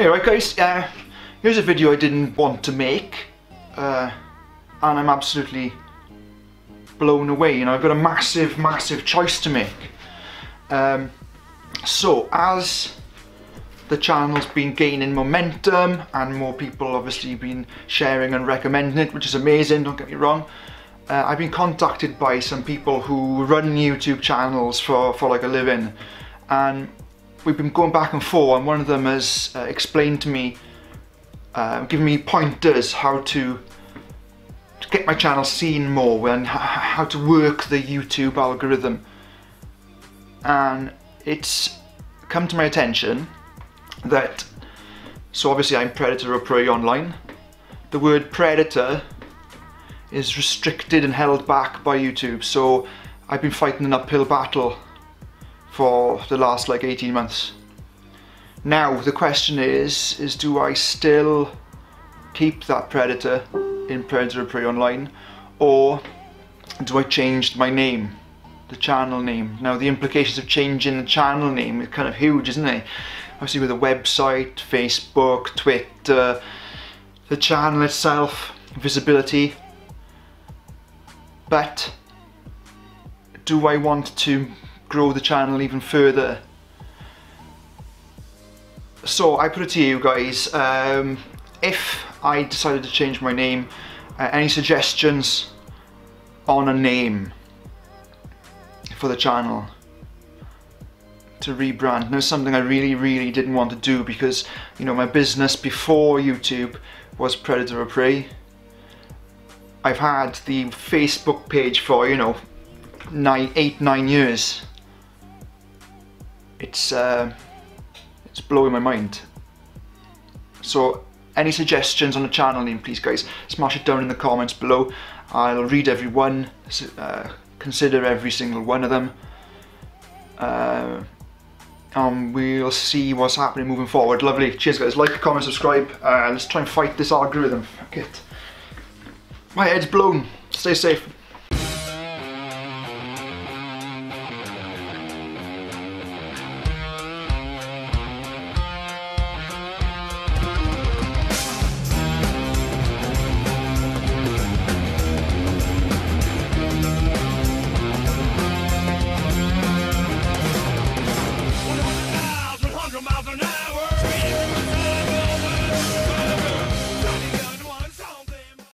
Anyway guys, uh, here's a video I didn't want to make. Uh, and I'm absolutely blown away. You know, I've got a massive, massive choice to make. Um, so, as the channel's been gaining momentum and more people obviously been sharing and recommending it, which is amazing, don't get me wrong. Uh, I've been contacted by some people who run YouTube channels for, for like a living and we've been going back and forth and one of them has uh, explained to me, uh, given me pointers how to, to get my channel seen more and how to work the YouTube algorithm. And it's come to my attention that, so obviously I'm Predator or Prey online. The word Predator is restricted and held back by YouTube. So I've been fighting an uphill battle for the last like 18 months. Now the question is, is do I still keep that Predator in Predator Prey Online or do I change my name, the channel name? Now the implications of changing the channel name is kind of huge, isn't it? Obviously with a website, Facebook, Twitter, the channel itself, visibility, but do I want to grow the channel even further? So I put it to you guys, um, if I decided to change my name, uh, any suggestions on a name for the channel to rebrand. Now something I really, really didn't want to do because, you know, my business before YouTube was Predator or Prey. I've had the Facebook page for, you know, nine, eight, nine years. It's, uh, it's blowing my mind. So, any suggestions on the channel name, please guys, smash it down in the comments below. I'll read every one, uh, consider every single one of them. Uh, and we'll see what's happening moving forward. Lovely. Cheers guys. Like, comment, subscribe. Uh, let's try and fight this algorithm. Fuck it. My head's blown. Stay safe.